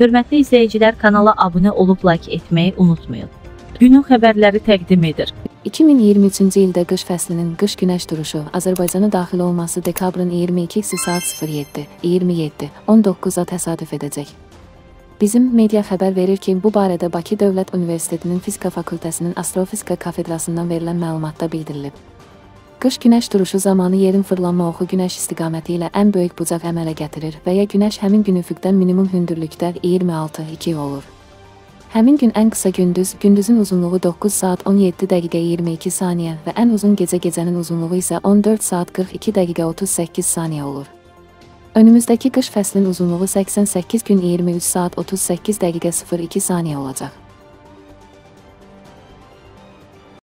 Hörmətli izləyicilər kanala abunə olub like etməyi unutmayın. Günün xəbərləri təqdim edir. 2023-cü ildə qış fəslinin qış günəş duruşu Azərbaycana daxil olması dekabrın 22-si saat 07, 27, 19-a təsadüf edəcək. Bizim media xəbər verir ki, bu barədə Bakı Dövlət Universitetinin Fizika Fakültəsinin Astrofizika kafedrasından verilən məlumatda bildirilib. Qış günəş duruşu zamanı yerin fırlanma oxu günəş istiqaməti ilə ən böyük bucaq əmələ gətirir və ya günəş həmin gün üfüqdən minimum hündürlükdə 26-2 olur. Həmin gün ən qısa gündüz, gündüzün uzunluğu 9 saat 17 dəqiqə 22 saniyə və ən uzun gecə gecənin uzunluğu isə 14 saat 42 dəqiqə 38 saniyə olur. Önümüzdəki qış fəslinin uzunluğu 88 gün 23 saat 38 dəqiqə 02 saniyə olacaq.